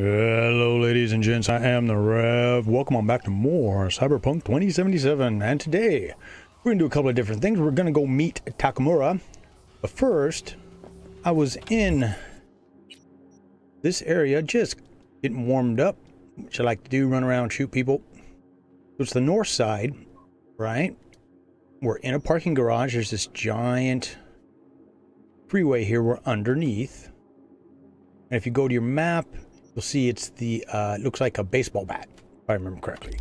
Hello, ladies and gents. I am the Rev. Welcome on back to more Cyberpunk 2077. And today, we're going to do a couple of different things. We're going to go meet Takemura. But first, I was in this area just getting warmed up, which I like to do, run around, shoot people. It's the north side, right? We're in a parking garage. There's this giant freeway here. We're underneath. And if you go to your map, you'll see it's the, uh, looks like a baseball bat, if I remember correctly.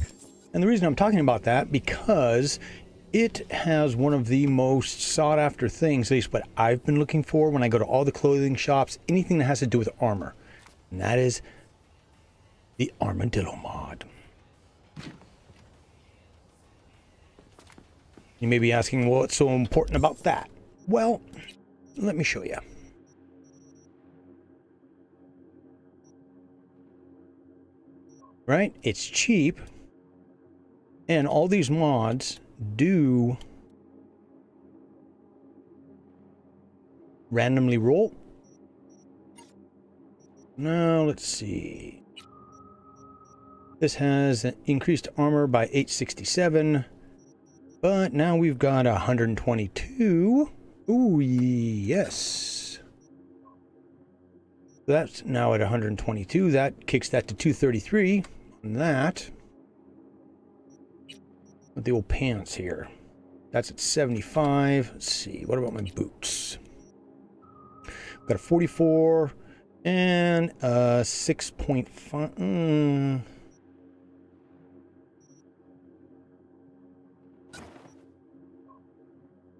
And the reason I'm talking about that, because it has one of the most sought after things, at least what I've been looking for when I go to all the clothing shops, anything that has to do with armor. And that is the Armadillo mod. You may be asking, well, what's so important about that? Well, let me show you. Right? It's cheap. And all these mods do randomly roll. Now, let's see. This has increased armor by 867. But now we've got 122. Ooh, yes. That's now at 122. That kicks that to 233 on that. With the old pants here. That's at 75. Let's see. What about my boots? I've Got a 44 and a 6.5. Mm.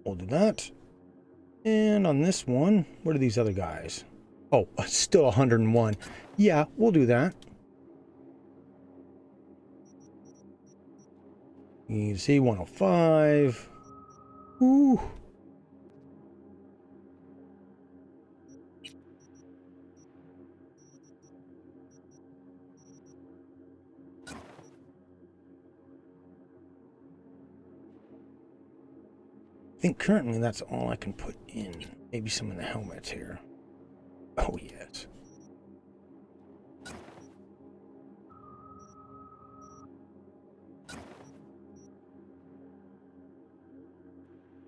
We'll do that. And on this one, what are these other guys? Oh, still 101. Yeah, we'll do that. You see 105. Ooh. I think currently that's all I can put in. Maybe some of the helmets here. Oh, yes.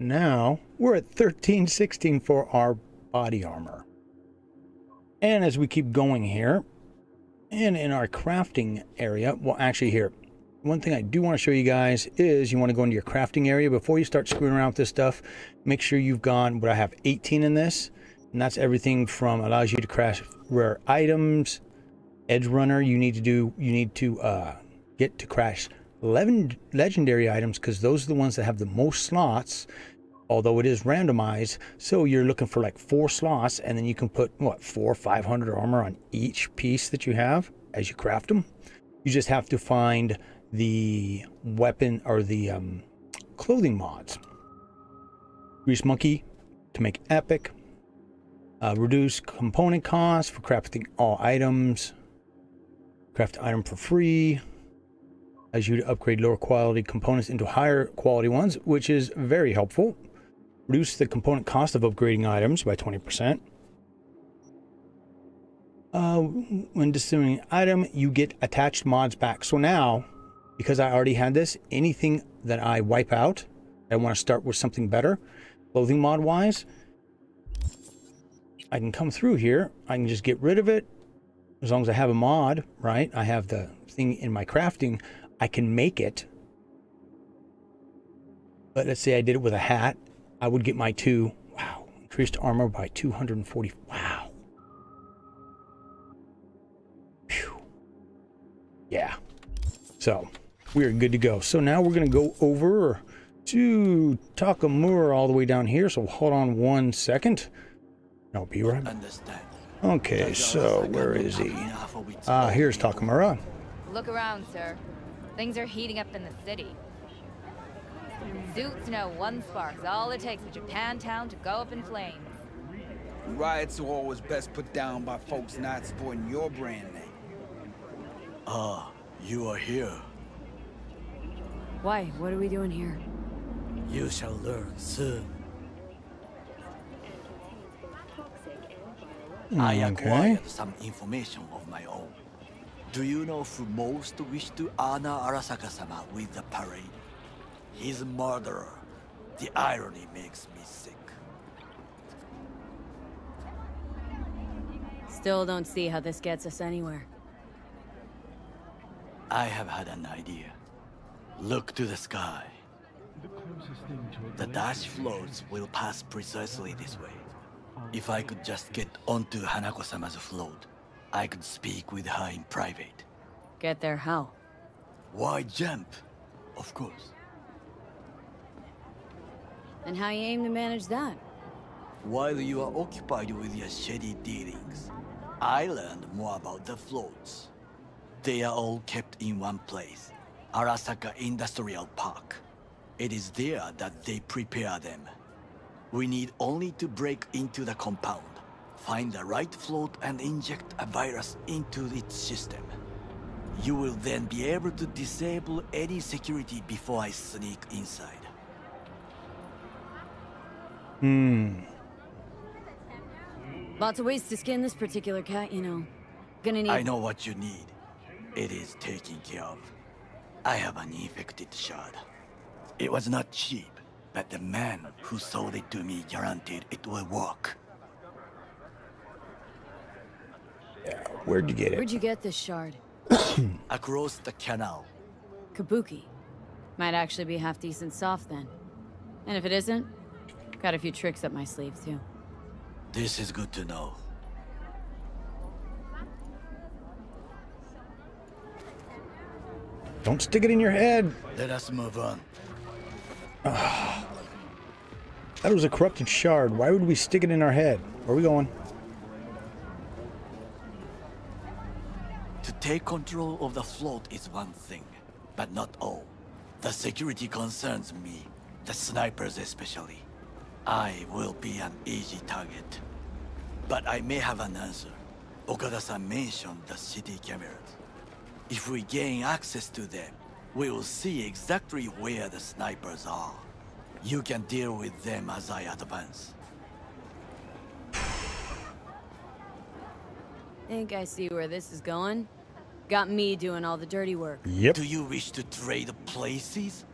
Now, we're at 1316 for our body armor. And as we keep going here, and in our crafting area, well, actually here, one thing I do want to show you guys is you want to go into your crafting area before you start screwing around with this stuff. Make sure you've gone, what I have 18 in this, and that's everything from allows you to craft rare items, edge runner. You need to do, you need to uh, get to crash 11 legendary items because those are the ones that have the most slots. Although it is randomized, so you're looking for like four slots, and then you can put what four, 500 armor on each piece that you have as you craft them. You just have to find the weapon or the um, clothing mods. Grease Monkey to make epic. Uh, reduce component cost for crafting all items. Craft item for free. Allows you to upgrade lower quality components into higher quality ones, which is very helpful. Reduce the component cost of upgrading items by 20%. Uh, when distilling item, you get attached mods back. So now, because I already had this, anything that I wipe out, I want to start with something better, clothing mod wise, I can come through here. I can just get rid of it. As long as I have a mod, right? I have the thing in my crafting. I can make it. But let's say I did it with a hat. I would get my two. Wow. Increased armor by 240. Wow. Phew. Yeah. So we are good to go. So now we're going to go over to Takemura all the way down here. So hold on one second. I'll be right back. Okay, so where is he? Ah, uh, here's Takemura. Look around, sir. Things are heating up in the city. Zoots know one spark's all it takes for Japantown to go up in flames. Riots are always best put down by folks not supporting your brand name. Ah, you are here. Why? What are we doing here? You shall learn soon. Okay. I acquired some information of my own. Do you know who most wished to honor Arasaka-sama with the parade? His murderer. The irony makes me sick. Still don't see how this gets us anywhere. I have had an idea. Look to the sky. The dash floats will pass precisely this way. If I could just get onto Hanako-sama's float, I could speak with her in private. Get there how? Why jump? Of course. And how you aim to manage that? While you are occupied with your shady dealings, I learned more about the floats. They are all kept in one place, Arasaka Industrial Park. It is there that they prepare them. We need only to break into the compound, find the right float and inject a virus into its system. You will then be able to disable any security before I sneak inside. Hmm. Lots of ways to skin this particular cat, you know. Gonna need. I know what you need. It is taken care of. I have an infected shard. It was not cheap, but the man who sold it to me guaranteed it will work. Where'd you get it? Where'd you get this shard? Across the canal. Kabuki. Might actually be half decent soft then. And if it isn't, got a few tricks up my sleeve too. This is good to know. Don't stick it in your head. Let us move on. That was a corrupted shard. Why would we stick it in our head? Where are we going? Take control of the float is one thing, but not all. The security concerns me, the snipers especially. I will be an easy target. But I may have an answer. Okada-san mentioned the city cameras. If we gain access to them, we will see exactly where the snipers are. You can deal with them as I advance. Think I see where this is going? Got me doing all the dirty work. Yep. Do you wish to trade places?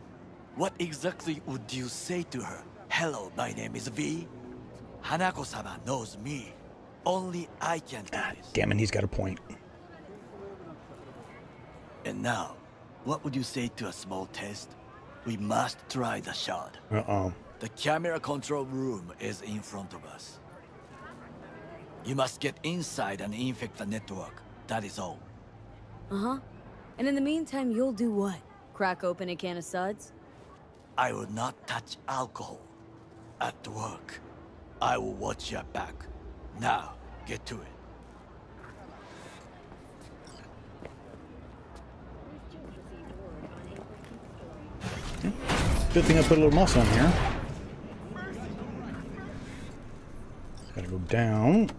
What exactly would you say to her? Hello, my name is V. Hanako-sama knows me. Only I can do this. Damn it, he's got a point. And now, what would you say to a small test? We must try the shard. Uh-oh. The camera control room is in front of us. You must get inside and infect the network. That is all. Uh huh. And in the meantime, you'll do what? Crack open a can of suds? I will not touch alcohol. At work. I will watch your back. Now, get to it. Good thing I put a little moss on here. Gotta go down.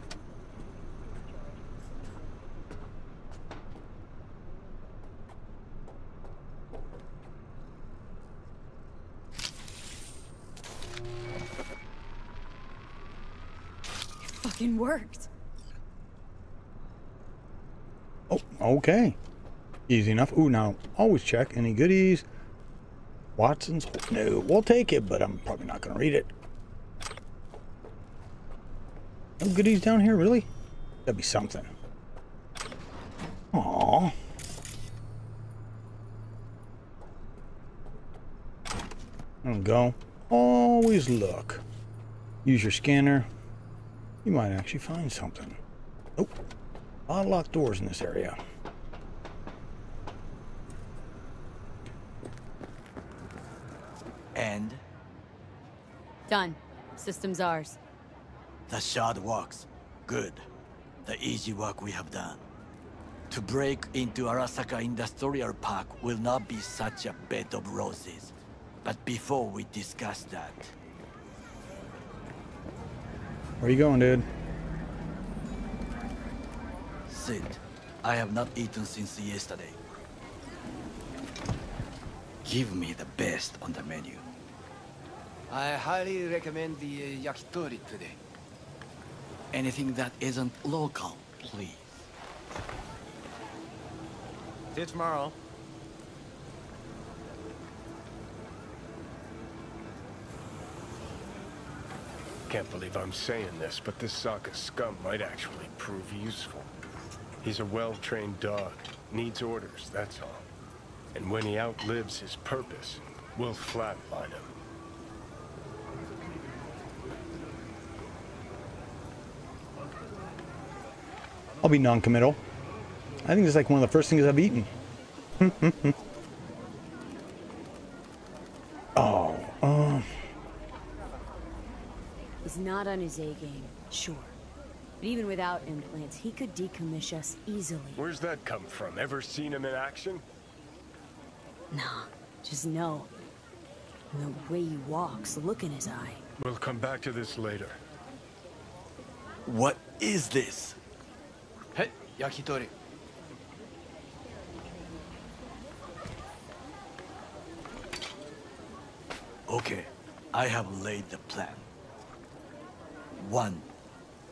Fucking worked. Oh, okay. Easy enough. Ooh, now, always check. Any goodies? Watson's? No, we'll take it, but I'm probably not going to read it. No goodies down here, really? That'd be something. Aww. There we go. Always look. Use your scanner. You might actually find something. Oh, a lot of locked doors in this area. And Done. System's ours. the shard works. Good. The easy work we have done. To break into Arasaka Industrial Park will not be such a bed of roses. But before we discuss that, Where you going, dude? Sid, I have not eaten since yesterday. Give me the best on the menu. I highly recommend the uh, yakitori today. Anything that isn't local, please. See you tomorrow. Can't believe I'm saying this, but this Sokka scum might actually prove useful. He's a well-trained dog. Needs orders, that's all. And when he outlives his purpose, we'll flatline him. I'll be non-committal. I think it's like one of the first things I've eaten. He's not on his A game, sure. But even without implants, he could decommission us easily. Where's that come from? Ever seen him in action? Nah, just know. And the way he walks, the look in his eye. We'll come back to this later. What is this? Hey, yakitori. Okay, I have laid the plan. One,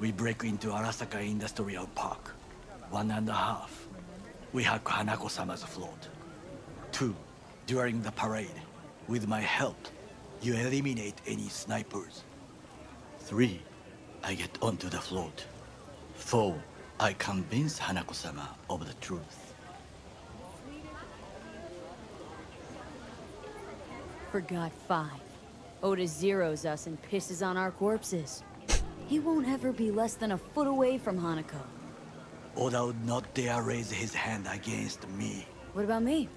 we break into Arasaka Industrial Park. One and a half, we hack Hanako-sama's float. Two, during the parade, with my help, you eliminate any snipers. Three, I get onto the float. Four, I convince Hanako-sama of the truth. Forgot five. Oda zeroes us and pisses on our corpses. He won't ever be less than a foot away from Hanako. Oda would not dare raise his hand against me. What about me?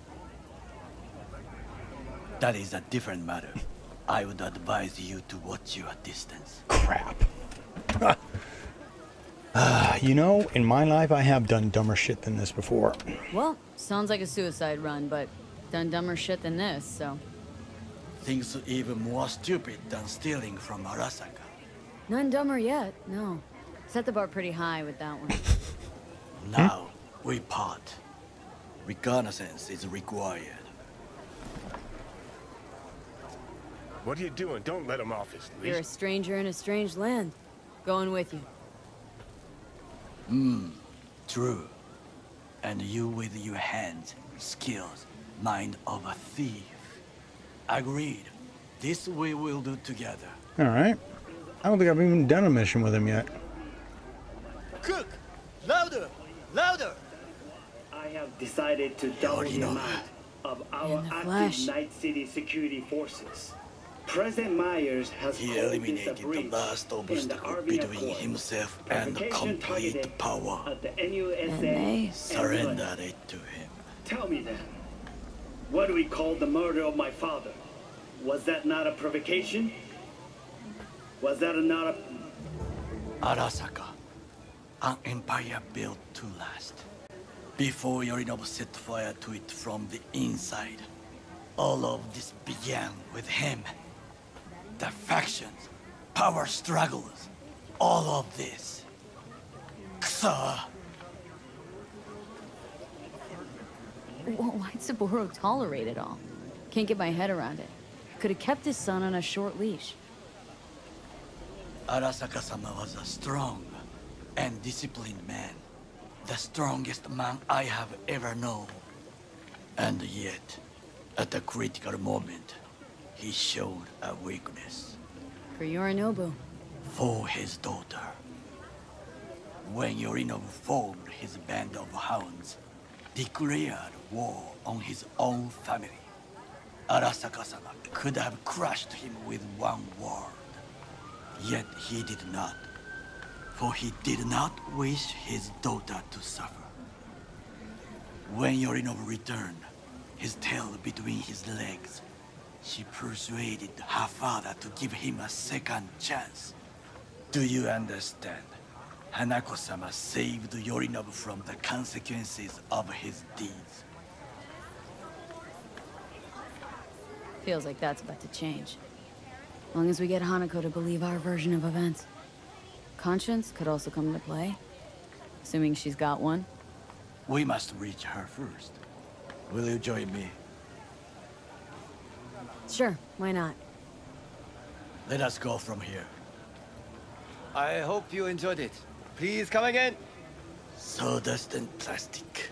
That is a different matter. I would advise you to watch your distance. crap. Ah, you know, in my life, I have done dumber shit than this before. Well, sounds like a suicide run, but done dumber shit than this, so. Things even more stupid than stealing from Arasaka. None dumber yet, no. Set the bar pretty high with that one. Now, we part. Reconnaissance is required. What are you doing? Don't let him off his leash. You're a stranger in a strange land. Going with you. Hmm, True. And you with your hands, skills, mind of a thief. Agreed. This we will do together. All right. I don't think I've even done a mission with him yet. Cook! Louder! Louder! I have decided to double the know amount of our active flesh. Night City security forces. President Myers has He called this a eliminated the breach last in the obstacle Army between Accord. himself and Provocation complete power. At the NUSA And they and it to him. Tell me then, what do we call the murder of my father? Was that not a provocation? Was that not a Arasaka, an empire built to last. Before Yorinobu set fire to it from the inside, all of this began with him. The factions, power struggles, all of this. Ksa, Wh- Why'd Saburo tolerate it all? Can't get my head around it. Could have kept his son on a short leash. Arasaka-sama was a strong and disciplined man. The strongest man I have ever known. And yet, at a critical moment, he showed a weakness For Yorinobu. for his daughter. When Yorinobu formed his band of hounds, declared war on his own family, Arasaka-sama could have crushed him with one word. Yet he did not, for he did not wish his daughter to suffer. When Yorinobu returned, his tail between his legs, she persuaded her father to give him a second chance. Do you understand? Hanako-sama saved Yorinobu from the consequences of his deeds. Feels like that's about to change. Long as we get Hanako to believe our version of events. Conscience could also come into play. Assuming she's got one. We must reach her first. Will you join me? Sure, why not? Let us go from here. I hope you enjoyed it. Please come again. Sawdust and plastic.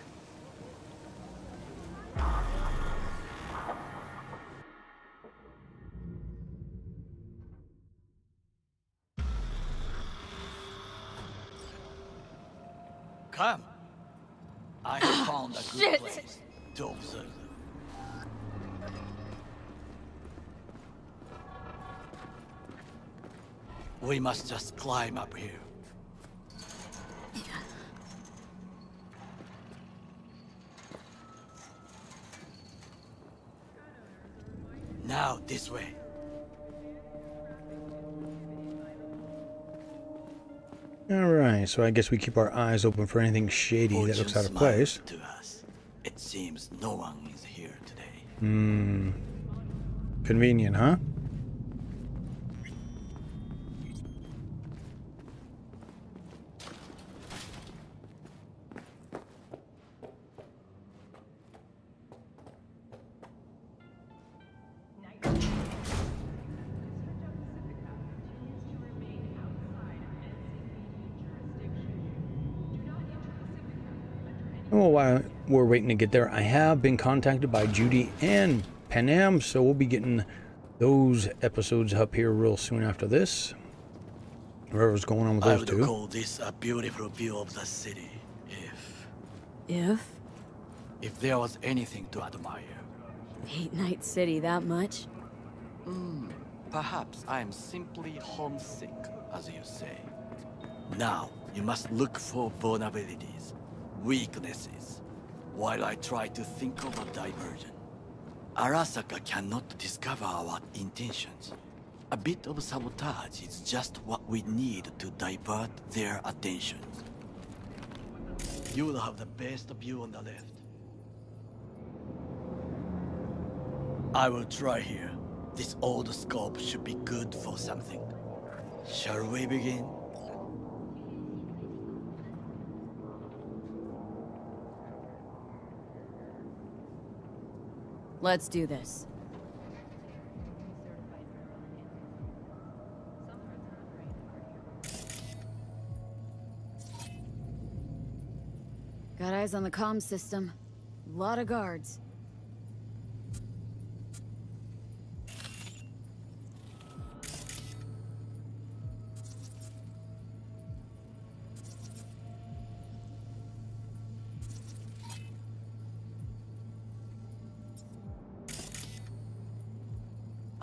Come. I have found a good shit. place to observe. We must just climb up here. Now this way. So I guess we keep our eyes open for anything shady that looks out of place. To us. It seems no one is here today. Hmm. Convenient, huh? Well, while we're waiting to get there, I have been contacted by Judy and Panam, so we'll be getting those episodes up here real soon after this. Whatever's going on with I those would two. call this a beautiful view of the city. If If? if there was anything to admire. Hate Night City that much? Hmm, perhaps I am simply homesick, as you say. Now, you must look for vulnerabilities, weaknesses, while I try to think of a diversion. Arasaka cannot discover our intentions. A bit of sabotage is just what we need to divert their attention. You will have the best view on the left. I will try here. This old scope should be good for something. Shall we begin? Let's do this. Got eyes on the comm system. A Lot of guards.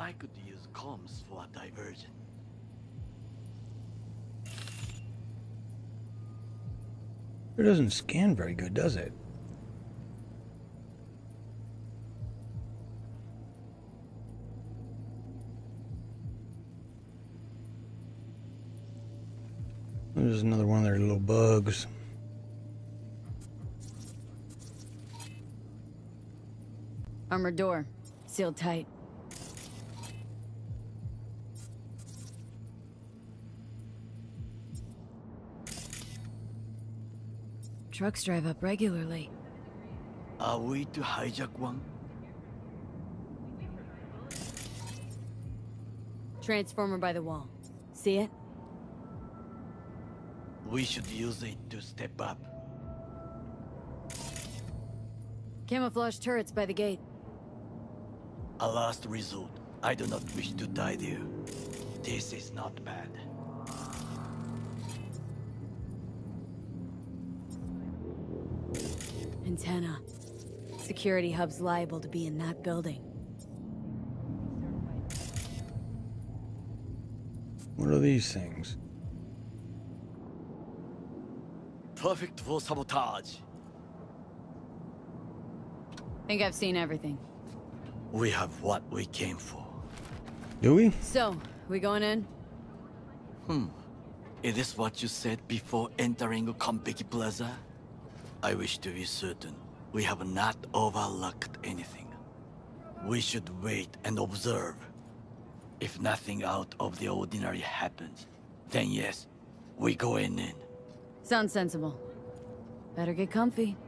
I could use comms for a diversion. It doesn't scan very good, does it? There's another one of their little bugs. Armored door. Sealed tight. Trucks drive up regularly. Are we to hijack one? Transformer by the wall. See it? We should use it to step up. Camouflage turrets by the gate. A last resort. I do not wish to die there. This is not bad. Antenna. Security hub's liable to be in that building. What are these things? Perfect for sabotage. Think I've seen everything. We have what we came for. Do we? So, we going in? Hmm. Is this what you said before entering Konpeki Plaza? I wish to be certain we have not overlooked anything. We should wait and observe. If nothing out of the ordinary happens, then yes, we go in in. Sounds sensible. Better get comfy.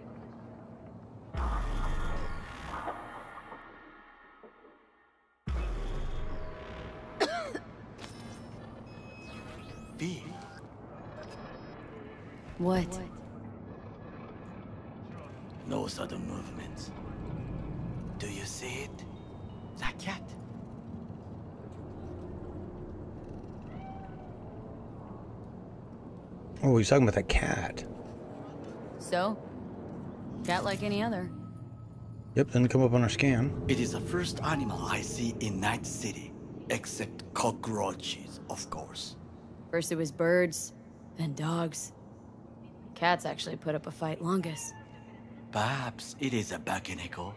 B. What? No sudden movements. Do you see it? That cat? Oh, he's talking about that cat. So? Cat like any other. Yep, didn't come up on our scan. It is the first animal I see in Night City, except cockroaches, of course. First it was birds, then dogs. Cats actually put up a fight longest. Perhaps it is a Bakeneko.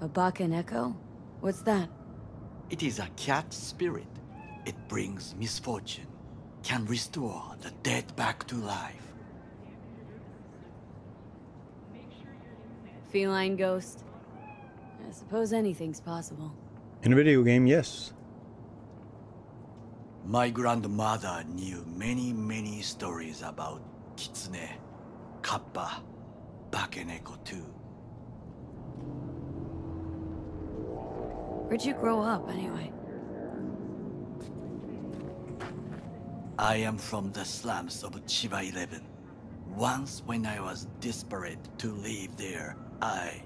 A Bakaneko? What's that? It is a cat spirit. It brings misfortune, can restore the dead back to life. Feline ghost? I suppose anything's possible. In a video game, yes. My grandmother knew many, many stories about Kitsune, Kappa, Bakeneko too. Where'd you grow up, anyway? I am from the slums of Chiba 11. Once when I was desperate to leave there, I...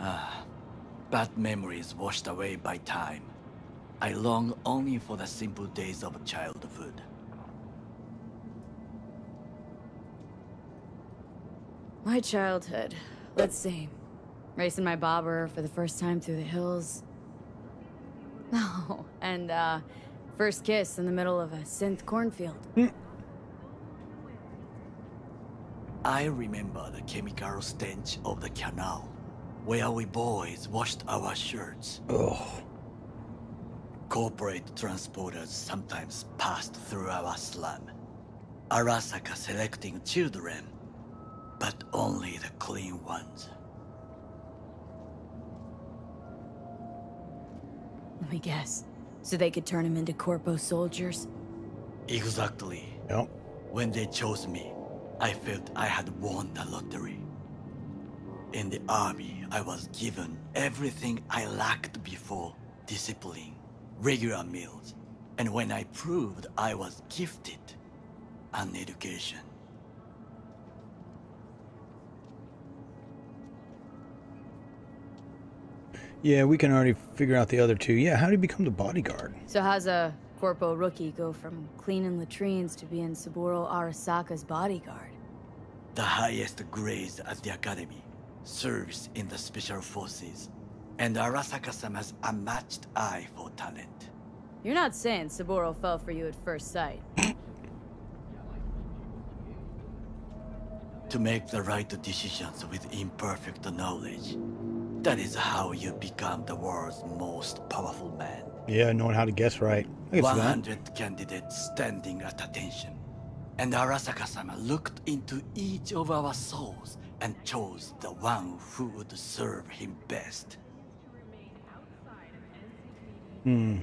Ah, bad memories washed away by time. I long only for the simple days of childhood. My childhood. Let's see. Racing my bobber for the first time through the hills. Oh, and, uh, first kiss in the middle of a synth cornfield. I remember the chemical stench of the canal, where we boys washed our shirts. Ugh. Corporate transporters sometimes passed through our slum. Arasaka selecting children, but only the clean ones. Let me guess. So they could turn him into Corpo soldiers? Exactly. Yep. When they chose me, I felt I had won the lottery. In the army, I was given everything I lacked before discipline, regular meals, and when I proved I was gifted, an education. Yeah, we can already figure out the other two. Yeah, how did he become the bodyguard? So how's a Corpo rookie go from cleaning latrines to being Saburo Arasaka's bodyguard? The highest grades at the academy, serves in the special forces, and Arasaka-sama's unmatched eye for talent. You're not saying Saburo fell for you at first sight. To make the right decisions with imperfect knowledge. That is how you become the world's most powerful man. Yeah, knowing how to guess right. I guess that. 100 candidates standing at attention. And Arasaka-sama looked into each of our souls and chose the one who would serve him best. Hmm.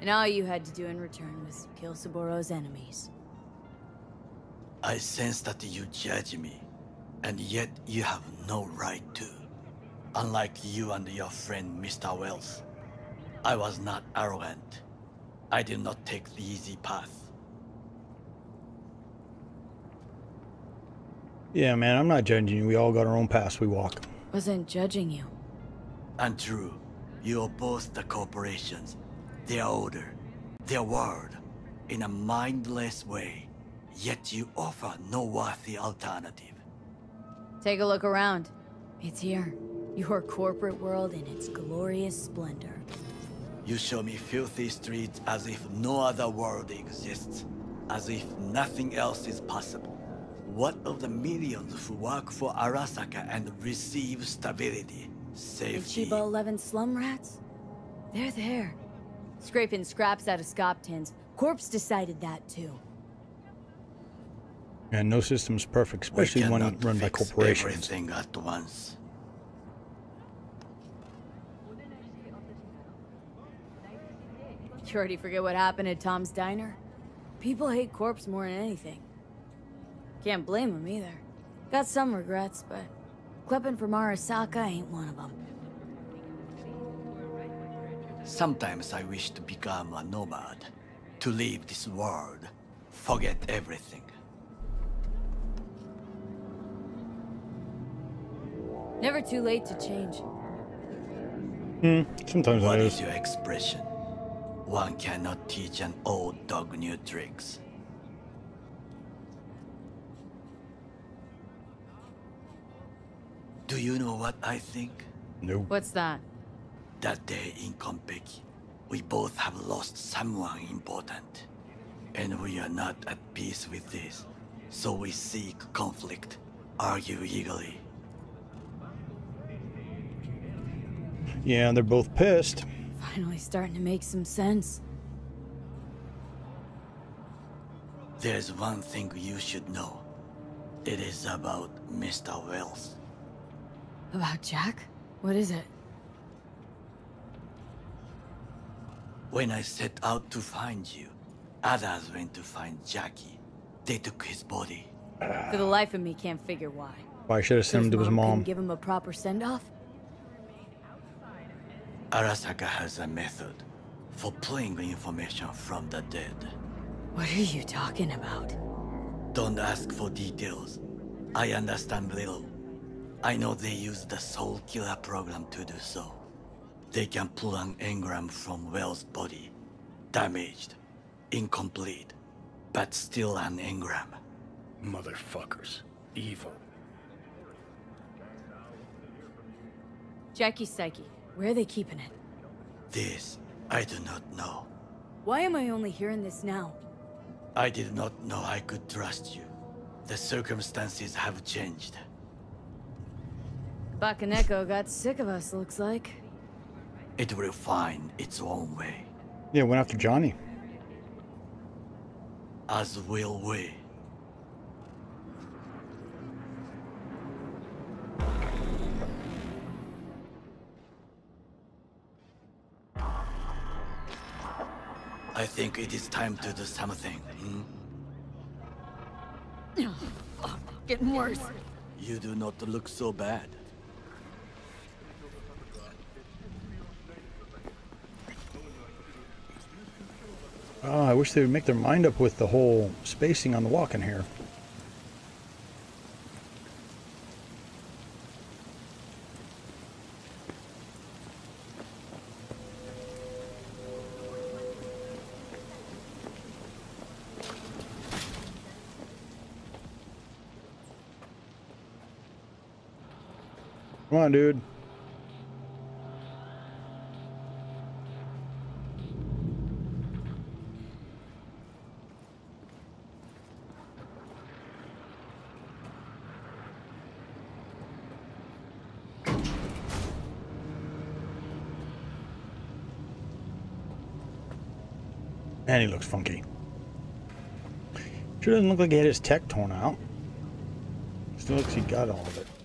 And all you had to do in return was kill Saburo's enemies. I sense that you judge me, and yet you have no right to. Unlike you and your friend Mr. Wells, I was not arrogant. I did not take the easy path. Yeah, man, I'm not judging you. We all got our own paths we walk. Wasn't judging you. And true, you oppose the corporations, their order, their word, in a mindless way, yet you offer no worthy alternative. Take a look around. It's here. Your corporate world in its glorious splendor. You show me filthy streets as if no other world exists, as if nothing else is possible. What of the millions who work for Arasaka and receive stability, The safety? Chiba 11 slum rats? They're there. Scraping scraps out of scop tins. Corpse decided that too. And no system's perfect, especially one run by fix corporations. Everything at once. You already forget what happened at Tom's Diner? People hate Corpse more than anything. Can't blame them either. Got some regrets, but Kleppen from Arasaka ain't one of them. Sometimes I wish to become a nomad. To leave this world. Forget everything. Never too late to change. Hmm, sometimes What is your expression? One cannot teach an old dog new tricks. Do you know what I think? Nope. What's that? That day in Konpeki, we both have lost someone important. And we are not at peace with this. So we seek conflict, argue eagerly. Yeah, and they're both pissed. Finally starting to make some sense. There's one thing you should know. It is about Mr. Wells. About Jack? What is it? When I set out to find you, others went to find Jackie. They took his body. For the life of me, can't figure why. Why should have sent him to his mom? give him a proper send-off? Arasaka has a method for pulling information from the dead. What are you talking about? Don't ask for details. I understand little. I know they use the Soulkiller program to do so. They can pull an engram from Wells' body. Damaged. Incomplete. But still an engram. Motherfuckers. Evil. Jackie's psyche. Where are they keeping it? This, I do not know. Why am I only hearing this now? I did not know I could trust you. The circumstances have changed. Bakaneko got sick of us, looks like. It will find its own way. Yeah, went after Johnny. As will we. I think it is time to do something. Hmm? Getting worse. You do not look so bad. Oh, I wish they would make their mind up with the whole spacing on the walk in here. On, dude. Man, he looks funky. Sure doesn't look like he had his tech torn out. Still looks he got all of it.